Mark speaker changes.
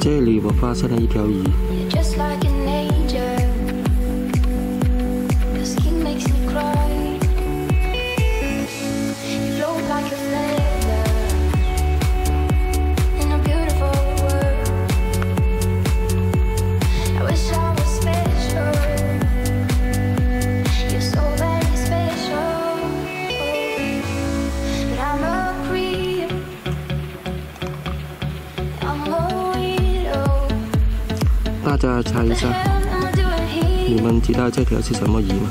Speaker 1: 这里我发现了一条鱼。大家猜一下，你们知道这条是什么鱼吗？